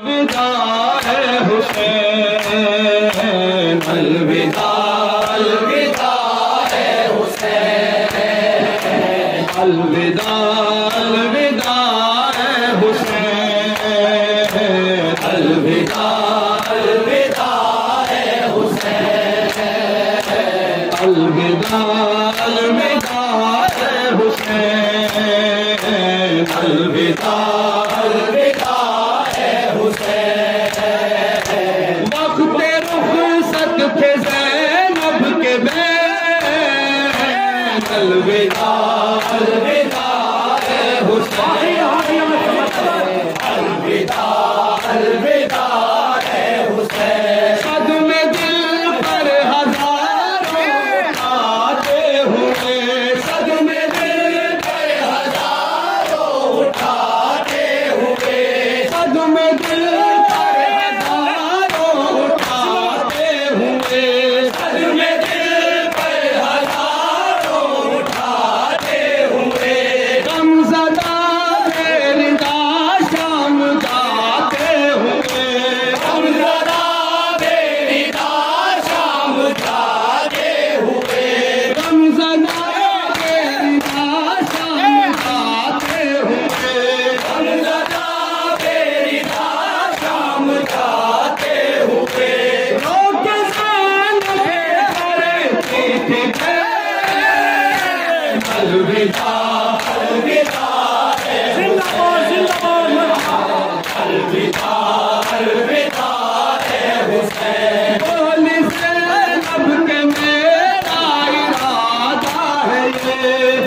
अलसविदासिदालविदासण अलविदासे अलविदाल विदालस अलविदा अलविदा अलविदा हुसैन अलविदा Amen.